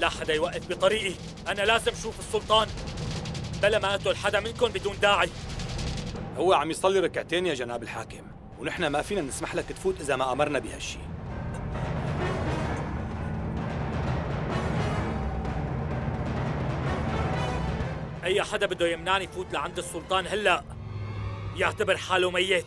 لا حدا يوقف بطريقي. أنا لازم شوف السلطان. بلا ما أقتل حدا منكم بدون داعي. هو عم يصلي ركعتين يا جناب الحاكم ونحن ما فينا نسمح لك تفوت إذا ما أمرنا بهالشي. أي حدا بده يمنعني فوت لعند السلطان هلأ؟ يعتبر حاله ميت